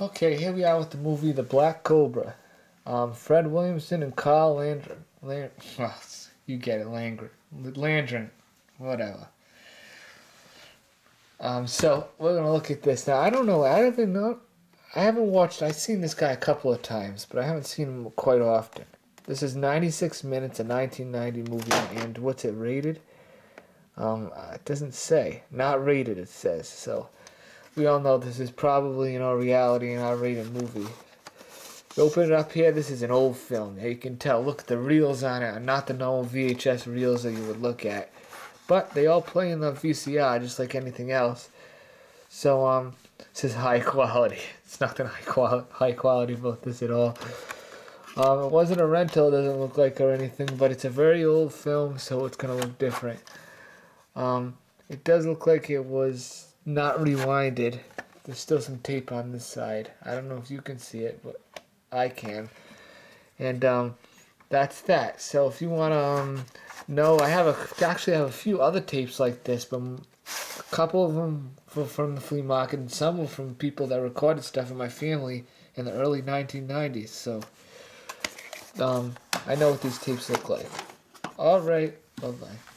Okay, here we are with the movie The Black Cobra. Um, Fred Williamson and Carl Landry. Land- well, you get it, Landry. Landry. Whatever. Um, so we're gonna look at this now. I don't know. I haven't know. I haven't watched. I've seen this guy a couple of times, but I haven't seen him quite often. This is 96 minutes, a 1990 movie, and what's it rated? Um, it doesn't say. Not rated. It says so. We all know this is probably you know reality and R-rated movie. You open it up here. This is an old film. You can tell. Look, at the reels on it are not the normal VHS reels that you would look at, but they all play in the VCR just like anything else. So um, this is high quality. It's nothing high quality high quality about this at all. Um, it wasn't a rental. It doesn't look like or anything, but it's a very old film, so it's gonna look different. Um, it does look like it was not rewinded. There's still some tape on this side. I don't know if you can see it, but I can. And um, that's that. So if you want to um, know, I have a actually have a few other tapes like this, but a couple of them were from the flea market, and some were from people that recorded stuff in my family in the early 1990s. So um, I know what these tapes look like. All right. Bye bye.